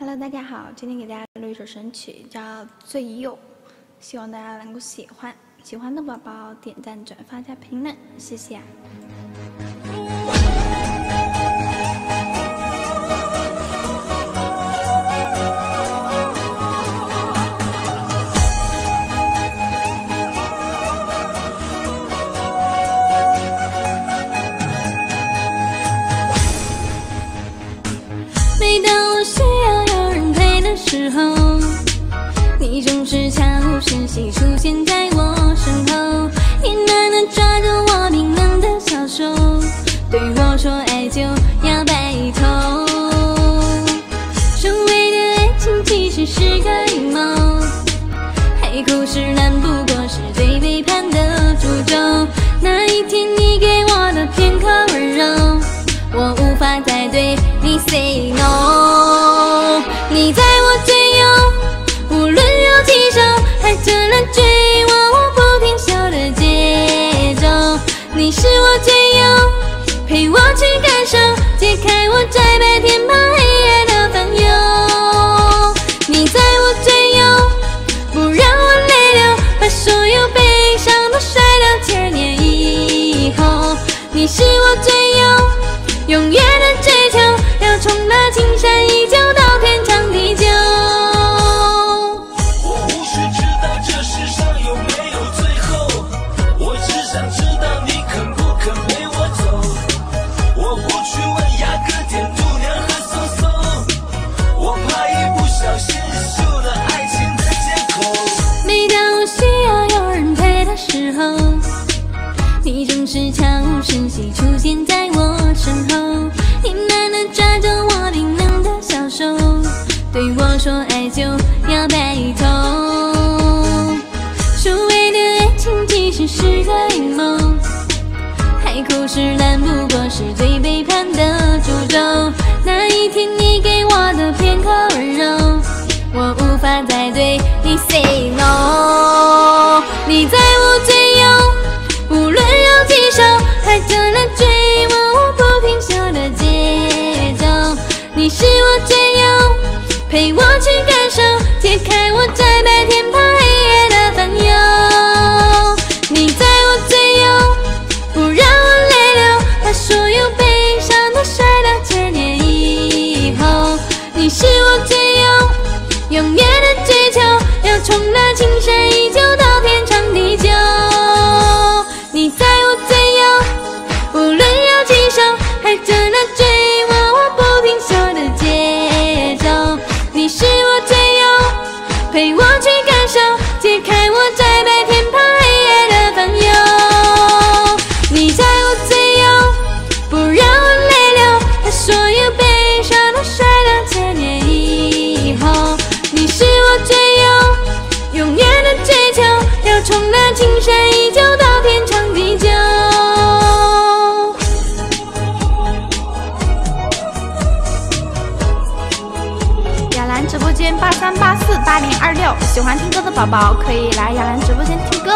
Hello，大家好，今天给大家录一首神曲，叫《最右》，希望大家能够喜欢。喜欢的宝宝点赞、转发加评论，谢谢。候，你总是悄无声息出现在我身后，你暖暖抓着我冰冷的小手，对我说爱就要白头。所谓的爱情其实是个阴谋，海枯石烂不过是对背叛的诅咒。那一天你给我的片刻温柔，我无法再对你 say 我最右，陪我去感受，解开我在白天怕黑夜的烦忧。你在我最右，不让我泪流，把所有悲伤都甩到，千年以后。你是我最右，永远的追求，要从那青山依旧到天长地久。我无需知道这世上有没有最后，我只想知是悄无声息出现在我身后，你暖地抓着我冰冷的小手，对我说爱就要白头。所谓的爱情其实是个阴谋，海枯石烂不过是最背叛的从那青山依旧到天长地久。你在我左右，无论要几首，还着那追我我不停休的节奏。你是我最右，陪我直播间八三八四八零二六，喜欢听歌的宝宝可以来亚兰直播间听歌。